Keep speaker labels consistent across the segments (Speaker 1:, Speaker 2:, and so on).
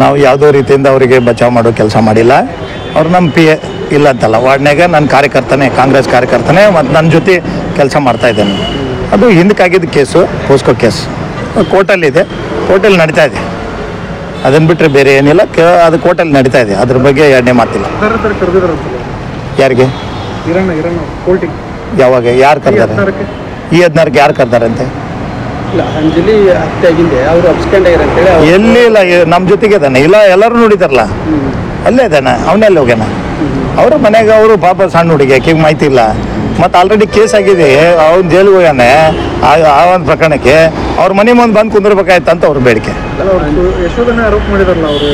Speaker 1: ನಾವು ಯಾವುದೋ ರೀತಿಯಿಂದ ಅವರಿಗೆ ಬಚಾವ್ ಮಾಡೋ ಕೆಲಸ ಮಾಡಿಲ್ಲ. ಅವ್ರು ನಮ್ಮ ಪಿ ಎ ಇಲ್ಲ ಅಂತಲ್ಲ ವಾರ್ಡ್ನಾಗ ನನ್ನ ಕಾರ್ಯಕರ್ತನೇ ಕಾಂಗ್ರೆಸ್ ಕಾರ್ಯಕರ್ತನೇ ಮತ್ತು ನನ್ನ ಜೊತೆ ಕೆಲಸ ಮಾಡ್ತಾ ಇದ್ದೇನೆ. ಅದು ಹಿಂದಕ್ಕಾಗಿದ್ದ ಕೇಸು ಪೋಸ್ಕೋ ಕೇಸ್. ಕೋರ್ಟಲ್ಲಿದೆ ಕೋರ್ಟಲ್ಲಿ ನಡೀತಾ ಇದೆ. ಅದನ್ನು ಬಿಟ್ಟರೆ ಬೇರೆ ಏನಿಲ್ಲ. ಕ ಅದು ಕೋರ್ಟಲ್ಲಿ ನಡೀತಾ ಇದೆ. ಅದ್ರ ಬಗ್ಗೆ ಎರಡನೇ ಮಾತಿಲ್ಲ ಯಾರಿಗೆ? ಯಾವಾಗ? ಯಾರು ಕರೆದಾರೆ? ಈ ಹದಿನಾರಕ್ಕೆ ಯಾರು ಕರ್ದಾರಂತೆ?
Speaker 2: ಇಲ್ಲ ಅಂಜಲಿ ಹತ್ಯೆ ಅವರು ಅಂತೇಳಿ
Speaker 1: ಎಲ್ಲಿ ಇಲ್ಲ ನಮ್ಮ ಜೊತೆಗೆ ಇದ್ದಾನೆ. ಇಲ್ಲ ಎಲ್ಲರೂ ನೋಡಿದಾರಲ್ಲ? ಅಲ್ಲೇ ಇದ್ದಾನೆ ಅವನೆಲ್ಲ ಹೋಗ್ಯಾನ. ಅವ್ರ ಮನೆಗೆ ಅವರು ಪಾಪ ಸಣ್ಣ ಹುಡುಗಿ ಆಕೆಗೆ ಮಾಹಿತಿ ಇಲ್ಲ. ಮತ್ತು ಆಲ್ರೆಡಿ ಕೇಸ್ ಆಗಿದೆ. ಅವ್ನ ಜೈಲಿಗೆ ಹೋಗ್ಯಾನೆ. ಆ ಆ ಒಂದು ಪ್ರಕರಣಕ್ಕೆ. ಅವ್ರ ಮನೆ ಮುಂದೆ ಬಂದು ಕುಂದಿರ್ಬೇಕಾಯ್ತು ಅಂತ ಅವ್ರ ಬೇಡಿಕೆ.
Speaker 3: ಅಲ್ಲ ಅವರು ಯಶೋಧನೆ ಆರೋಪ ಮಾಡಿದಾರಲ್ಲ ಅವರು?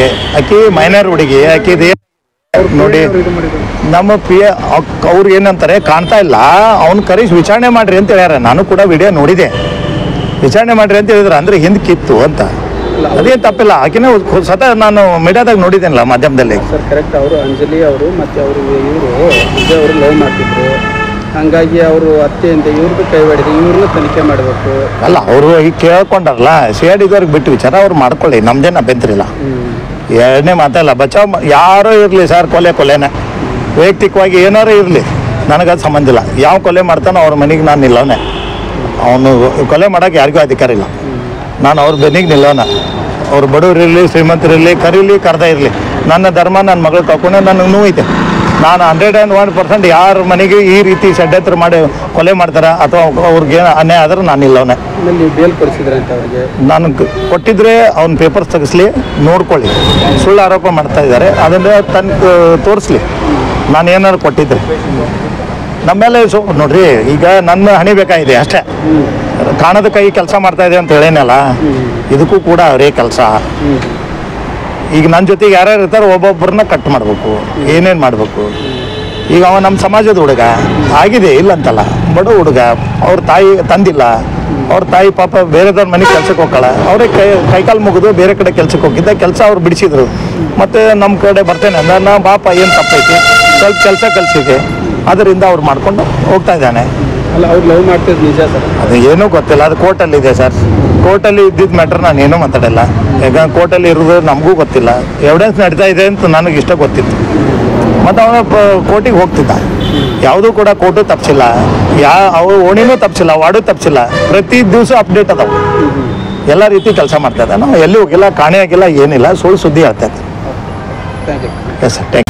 Speaker 1: ಏ ಆಕಿ ಮೈನರ್ ಹುಡುಗಿ. ಆಕಿದು ನೋಡಿ
Speaker 3: ಇದು
Speaker 1: ನಮ್ಮ ಪಿ ಅವ್ರು ಏನಂತಾರೆ ಕಾಣ್ತಾ ಇಲ್ಲ. ಅವ್ನ ಕರೀಸ್ ವಿಚಾರಣೆ ಮಾಡ್ರಿ ಅಂತ ಹೇಳ್ಯಾರ. ನಾನು ಕೂಡ ವಿಡಿಯೋ ನೋಡಿದೆ. ವಿಚಾರಣೆ ಮಾಡ್ರಿ ಅಂತ ಹೇಳಿದ್ರು. ಅಂದ್ರೆ ಹಿಂದೆ ಕಿತ್ತು ಅಂತ. ಅದೇನು ತಪ್ಪಿಲ್ಲ. ಆಕಿನ ಸತ ನಾನು ಮೀಡಿಯಾದಾಗ ನೋಡಿದ್ದೇನಲ್ಲ ಮಾಧ್ಯಮದಲ್ಲಿ.
Speaker 2: ಸರ್ ಕರೆಕ್ಟ್ ಅವರು ಅಂಜಲಿ ಅವರು ಮತ್ತೆ ಅವರು ಇವರು ವಿಜಯ್ ಅವರು ಲವ್ ಮಾಡ್ತಿದ್ರು. ಹಂಗಾಗಿ ಅವರು ಅತ್ತೆಯಿಂದ ಇವ್ರಿಗೂ ಕೈ ಹೊಡೆದು ಇವ್ರನ್ನ ತನಿಖೆ ಮಾಡಬೇಕು.
Speaker 1: ಅಲ್ಲ ಅವರು ಈಗ ಕೇಳ್ಕೊಂಡಾರಲ್ಲ ಸಿ ಐ ಡಿದವ್ರಿಗೆ ಬಿಟ್ಟು ವಿಚಾರ ಅವ್ರು ಮಾಡ್ಕೊಳ್ಳಿ ನಮ್ದೇನು ಬೆಂತ್ರಿಲ್ಲ. ಎರಡನೇ ಮಾತಲ್ಲ ಬಚಾವ್ ಯಾರೋ ಇರಲಿ ಸರ್ ಕೊಲೆ ಕೊಲೆನೇ. ವೈಯಕ್ತಿಕವಾಗಿ ಏನಾರು ಇರಲಿ ನನಗದು ಸಂಬಂಧ ಇಲ್ಲ. ಯಾವ ಕೊಲೆ ಮಾಡ್ತಾನೋ ಅವ್ರ ಮನೆಗೆ ನಾನು ನಿಲ್ಲವನೇ ಅವನು ಕೊಲೆ ಮಾಡೋಕೆ ಯಾರಿಗೂ ಅಧಿಕಾರ ಇಲ್ಲ. ನಾನು ಅವ್ರ ಬೆನ್ನಿಗೆ ನಿಲ್ಲೋಣ. ಅವ್ರು ಬಡವರಿರಲಿ ಶ್ರೀಮಂತರಿರಲಿ ಕರೀಲಿ ಕರ್ದ ಇರಲಿ. ನನ್ನ ಧರ್ಮ ನನ್ನ ಮಗಳು ಕಳ್ಕೊಂಡೆ ನನಗೆ ನೋವೈತೆ ನಾನು ಹಂಡ್ರೆಡ್ ಆ್ಯಂಡ್ ಒನ್ ಪರ್ಸೆಂಟ್ ಯಾರ ಮನೆಗೆ ಈ ರೀತಿ ಷಡ್ಯಂತ್ರ ಮಾಡಿ ಕೊಲೆ ಮಾಡ್ತಾರೆ ಅಥವಾ ಅವ್ರಿಗೆ ಅನ್ಯಾಯ ಆದ್ರೆ ನಾನು ಅವ್ನ
Speaker 2: ಇಲ್ಲಿ ನೀವು ಬೇಲ್ ಕೊಡಿಸಿದ್ರೆ ಅಂತ ನಾನು
Speaker 1: ನಾನು ಕೊಟ್ಟಿದ್ರೆ ಅವ್ನ ಪೇಪರ್ಸ್ ತೆಗಿಸ್ಲಿ ನೋಡ್ಕೊಳ್ಳಿ. ಸುಳ್ಳು ಆರೋಪ ಮಾಡ್ತಾ ಇದ್ದಾರೆ. ಅದನ್ನು ತನ್ನ ತೋರಿಸ್ಲಿ. ನಾನು ಏನಾದ್ರು ಕೊಟ್ಟಿದ್ರೆ. ನಮ್ಮೆಲ್ಲ ಸೊ, ನೋಡ್ರಿ, ಈಗ ನನ್ನ ಹಣಿ ಬೇಕಾಗಿದೆ ಅಷ್ಟೇ. ಕಾಣದ ಕೈ ಕೆಲಸ ಮಾಡ್ತಾ ಇದೆ ಅಂತ ಹೇಳೇನಲ್ಲ, ಇದಕ್ಕೂ ಕೂಡ ಅವರೇ ಕೆಲಸ. ಈಗ ನನ್ನ ಜೊತೆಗೆ ಯಾರ್ಯಾರು ಇರ್ತಾರೆ ಒಬ್ಬೊಬ್ಬರನ್ನ ಕಟ್ ಮಾಡಬೇಕು, ಏನೇನು ಮಾಡಬೇಕು. ಈಗ ಅವ ನಮ್ಮ ಸಮಾಜದ ಹುಡುಗ, ಆಗಿದೆ ಇಲ್ಲ ಅಂತಲ್ಲ ಬಡ ಹುಡುಗ, ಅವ್ರ ತಾಯಿ ತಂದಿಲ್ಲ. ಅವ್ರ ತಾಯಿ ಪಾಪ ಬೇರೆದವ್ರ ಮನೆಗೆ ಕೆಲ್ಸಕ್ಕೆ ಹೋಗ್ಕಳ ಅವರೇ ಕೈ, ಕೈಕಾಲು ಮುಗಿದು ಬೇರೆ ಕಡೆ ಕೆಲ್ಸಕ್ಕೆ ಹೋಗಿದ್ದ, ಕೆಲಸ ಅವ್ರು ಬಿಡಿಸಿದ್ರು. ಮತ್ತೆ ನಮ್ಮ ಕಡೆ ಬರ್ತೇನೆ ಅಂದ್ರೆ ನಾ ಪಾಪ ಏನು ತಪ್ಪೈತಿ? ಸ್ವಲ್ಪ ಕೆಲಸ ಕಲಿಸಿದೆ. ಅದರಿಂದ ಅವ್ರು ಮಾಡ್ಕೊಂಡು ಹೋಗ್ತಾ ಇದ್ದಾನೆ.
Speaker 2: ಅಲ್ಲ ಅವ್ರು ಲವ್ ಮಾಡ್ತಿದ್ದು ನಿಜ ಸರ್?
Speaker 1: ಅದು ಏನೂ ಗೊತ್ತಿಲ್ಲ ಅದು ಕೋರ್ಟಲ್ಲಿ ಇದೆ ಸರ್. ಕೋರ್ಟಲ್ಲಿ ಇದ್ದಿದ್ದ ಮ್ಯಾಟ್ರ್ ನಾನು ಏನೂ ಮಾತಾಡಲ್ಲ. ಯಾಕಂದ್ರೆ ಕೋರ್ಟಲ್ಲಿ ಇರೋದು ನಮಗೂ ಗೊತ್ತಿಲ್ಲ. ಎವಿಡೆನ್ಸ್ ನಡೀತಾ ಇದೆ ಅಂತ ನನಗೆ ಇಷ್ಟ ಗೊತ್ತಿತ್ತು. ಮತ್ತು ಅವನ ಕೋರ್ಟಿಗೆ ಹೋಗ್ತಿದ್ದ. ಯಾವುದೂ ಕೂಡ ಕೋರ್ಟು ತಪ್ಪಿಸಿಲ್ಲ ಯಾ ಅವ್ರ ಓಣಿನೂ ತಪ್ಪಿಸಿಲ್ಲ ವಾರ್ಡು ತಪ್ಪಿಸಿಲ್ಲ ಪ್ರತಿ ದಿವಸ ಅಪ್ಡೇಟ್ ಅದಾವೆ. ಎಲ್ಲ ರೀತಿ ಕೆಲಸ ಮಾಡ್ತಾ ಇದ್ದಾನೆ. ನಾವು ಎಲ್ಲಿ ಹೋಗಿಲ್ಲ ಕಾಣೆ ಆಗಿಲ್ಲ ಏನಿಲ್ಲ ಸುಳ್ಳು ಸುದ್ದಿ ಹೇಳ್ತಾ ಎಸ್ ಸರ್ ಥ್ಯಾಂಕ್ ಯು